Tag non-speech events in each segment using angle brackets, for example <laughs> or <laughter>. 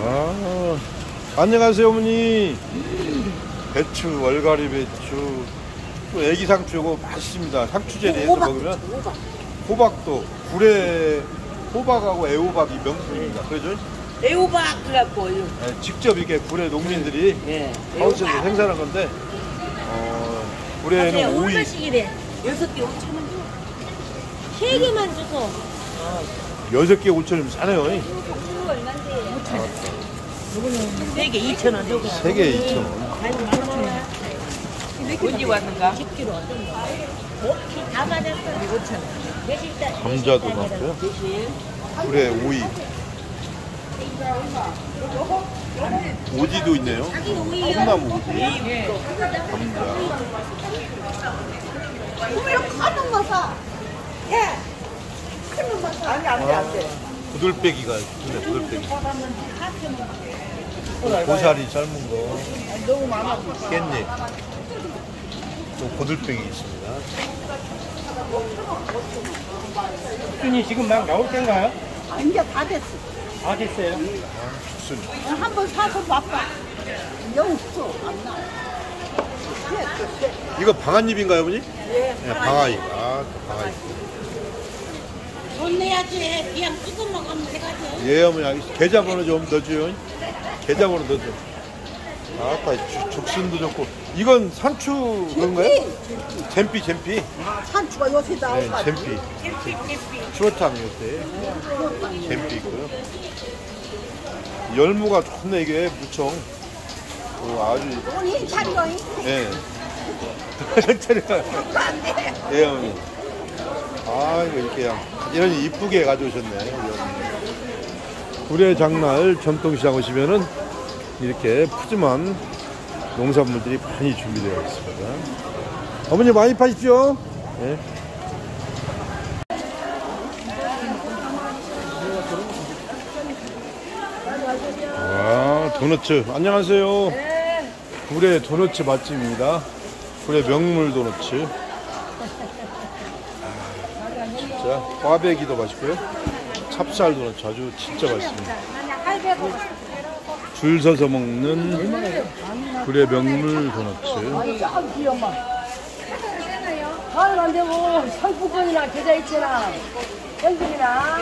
아, 안녕하세요 어머니. 배추, 월가리 배추, 또 애기 상추고 맛있습니다. 상추제리에서 먹으면 호박도 굴에 호박하고 애호박이 명품입니다. 그죠? 애호박 그래갖고 요 네, 직접 이렇게 굴에 농민들이 예. 하우스에서 생산한 건데 어, 굴에는 오이, 얼마씩이래? 여섯 개 오천 원 줘. 세 개만 줘서. 여섯 개 5천 원이면 싸네요. 이거 얼만데? 세개 이천 원 줘. 세 개에 2천 원. 언제 왔는가? 10kg 어떤 거? 다 맞았어. 5천 원. 감자도. 대신 굴에 오이. 오지도 있네요. 콩나무 오지. 감자. 가는 거 사. 아니 안 돼 안돼. 부들빼기가 있네, 부들빼기. 고사리 삶은 거. 너무 많아. 깻잎. 또 고들빼기 있습니다. 순이 지금 막 나올 때인가요? 아, 이제 다 됐어. 다 됐어요. 순. 한번 사서 맛봐. 영 없어 안 나. 이거 방아잎인가요, 어머니? 네, 방아잎. 아, 또 방아잎. 돈 내야지. 그냥 찍어 먹으면 돼가지고. 예, 어머니, 알겠습니다. 계좌번호 좀 넣어줘요. 계좌번호 넣어줘. 아따, 주- 죽순도 좋고. 이건 상추 그런가요? 잼피, 잼피. 산추가 요새 네, 나오고. 잼피. 추어탕 요새. 잼피 있고요. 열무가 좋네, 이게, 무청. 오, 아주, 돈이 찬거이 예. 예, 어머니. 아, 이거 이렇게 그냥 이런 이쁘게 가져오셨네. 우리 어머니. 구례 장날 전통시장 오시면은 이렇게 푸짐한 농산물들이 많이 준비되어 있습니다. 어머니 많이 파십시오. 예. 와, 도너츠. 안녕하세요. 구례 도너츠 맛집입니다. 구례 명물 도너츠. 아, 진짜 꽈배기도 맛있고요. 찹쌀 도너츠 아주 진짜 맛있습니다. 줄 서서 먹는 구례 명물 도너츠. 가을 안 되고 상품권이나 계좌 이체나 현금이나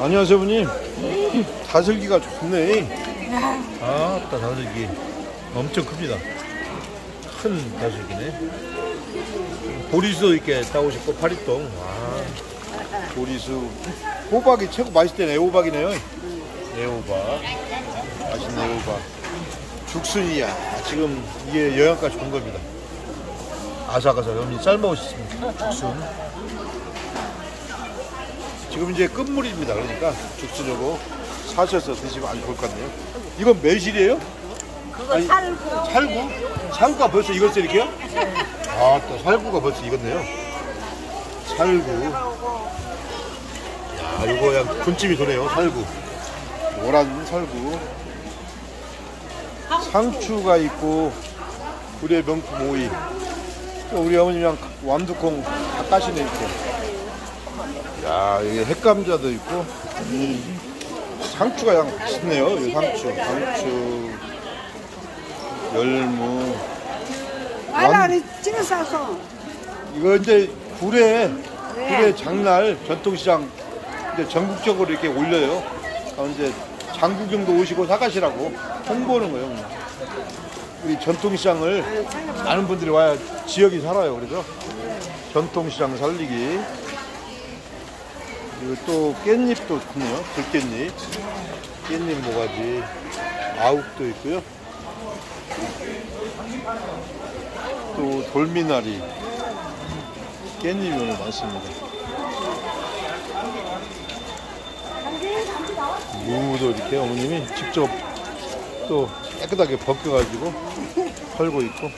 안녕하세요, 어머님. 다슬기가 좋네. 아, 따 다슬기. 엄청 큽니다. 큰 다슬기네. 보리수 이렇게 따오셨고, 파리똥. 아, 보리수. 호박이 최고 맛있을 때는 애호박이네요. 애호박. 맛있는 애호박. 죽순이야. 지금 이게 영양가 좋은 겁니다. 아삭아삭. 삶아오셨습니다. 죽순. 지금 이제 끝물입니다. 그러니까 죽순이고 사셔서 드시면 아주 좋을 것 같네요. 이건 매실이에요? 그거 살고. 살구? 살구 가 벌써 익었어요, 이렇게요? 아, 또 살구가 벌써 익었네요. 살구. 야, 이거 그냥 군침이 도네요, 살구. 노란 살구. 상추가 있고, 구례 명품 오이. 또 우리 어머님이랑 완두콩 다 까시네, 이렇게. 야, 여기 핵감자도 있고, 음, 상추가 그냥 맛있네요, 이 상추. 상추. 열무. 완, 찍어 싸서. 이거 이제 구례, 구례 장날 전통시장 이제 전국적으로 이렇게 올려요. 어, 이제 장구경도 오시고 사가시라고 홍보하는 거예요. 그냥. 우리 전통시장을 많은 분들이 와야 지역이 살아요. 그래서 전통시장 살리기. 그리고 또 깻잎도 좋네요. 들깻잎. 깻잎 모가지. 아욱도 있고요. 또 돌미나리. 깻잎이 오늘 많습니다. 무도 이렇게 어머님이 직접 또 깨끗하게 벗겨가지고 털고 있고.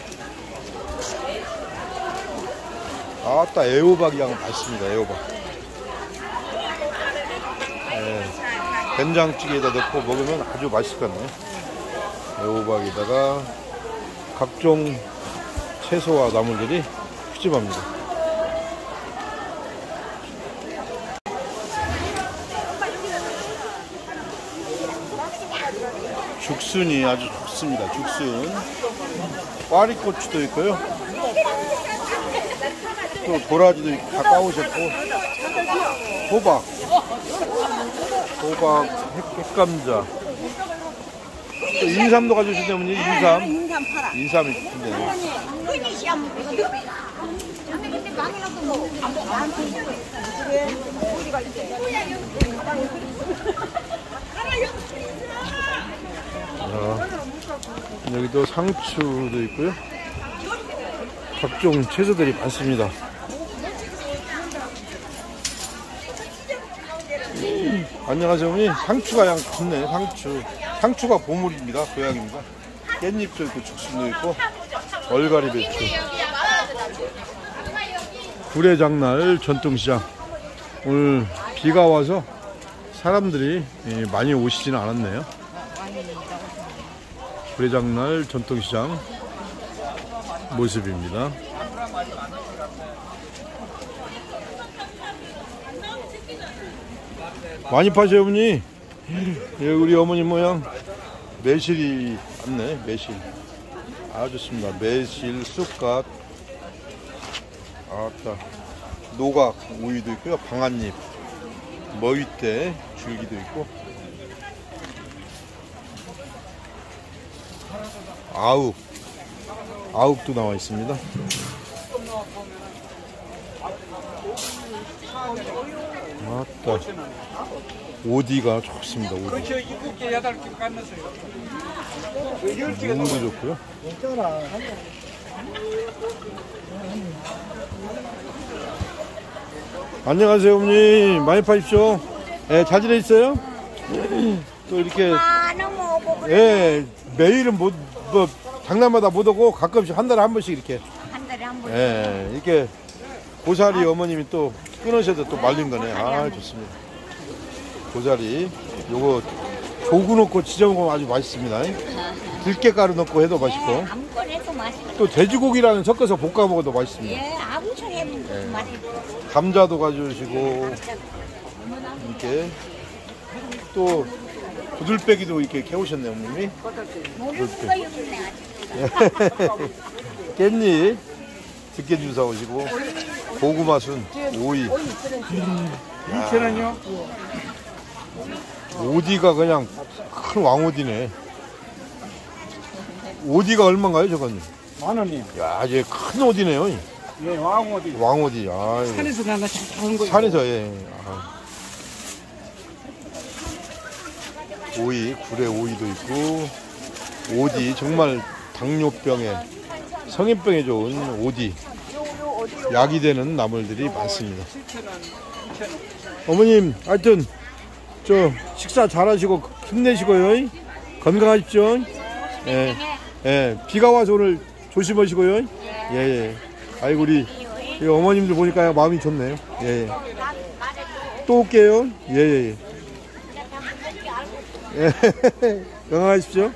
아따 애호박이 양 맛있습니다. 애호박. 예, 된장찌개에다 넣고 먹으면 아주 같네요. 애호박에다가 각종 채소와 나물들이 푸짐합니다. 죽순이 아주 좋습니다. 죽순. 꽈리고추도 있고요. 또 도라지도 가까우셨고 호박. 호박, 핵, 핵감자. 또 인삼도 가져오셨네 어머니 인삼 인삼 팔아. 인삼이 시험 먹거든. 근데 망해놔도 뭐. 나한테 그래. 우리가 이제. 여기도 상추도 있고요 각종 채소들이 많습니다 안녕하세요 어머니 상추가 양 좋네 상추 상추가 보물입니다. 고향입니다. 깻잎도 있고 죽순도 있고 얼갈이 배추. 구례장날 전통시장. 오늘 비가 와서 사람들이 예, 많이 오시지는 않았네요. 구례장날 전통시장 모습입니다. 많이 파세요 어머니 예, 우리 어머니 모양 매실이 많네 매실. 아 좋습니다. 매실 쑥갓. 아따. 노각 우유도 있고요. 방앗잎 머위대 줄기도 있고. 아욱. 아욱도 나와 있습니다 아따 오디가 좋습니다 오디. 저 일곱 개 여덟 개 깠는데요. 무도 좋고요. 안녕하세요 어머니 많이 파십시오. 예, 잘 지내있어요? 또 이렇게 아. 예, 매일은 못, 뭐, 장난마다 못 오고 가끔씩 한 달에 한 번씩 이렇게, 한 달에 한 번. 예, 이렇게 고사리 어머님이 또 끊으셔도 또 말린 거네. 아, 좋습니다. 고사리, 요거 조구 넣고 지져 먹으면 아주 맛있습니다. 들깨가루 넣고 해도 맛있고, 아무거나 해도 맛있어. 또 돼지고기랑 섞어서 볶아 먹어도 맛있습니다. 예, 아무튼 해도 맛있어. 감자도 가져오시고, 이렇게 또 부들빼기도 이렇게 캐오셨네요, 어머님이. 없네, 아직. <laughs> 깻잎 들깨 주사 오시고 고구마순 오이 2천 원요? 오디가 그냥 큰 왕오디네 오디가 얼마인가요 저건 만 원이요. 야 이제 큰 오디네요 예, 왕어디. 왕오디 아 산에서 나나 작은 거. 산에서 예 아. 오이 굴에 오이도 있고 오디 정말 당뇨병에 성인병에 좋은 오디 약이 되는 나물들이 많습니다. 어머님, 하여튼 저 식사 잘하시고 힘내시고요. 건강하십시오. 예, 예, 비가 와서 오늘 조심하시고요. 예, 예. 아이고 우리 이 어머님들 보니까 마음이 좋네요. 예, 예. 또 올게요. 예, 예, 예. 예. <laughs> 건강하십시오.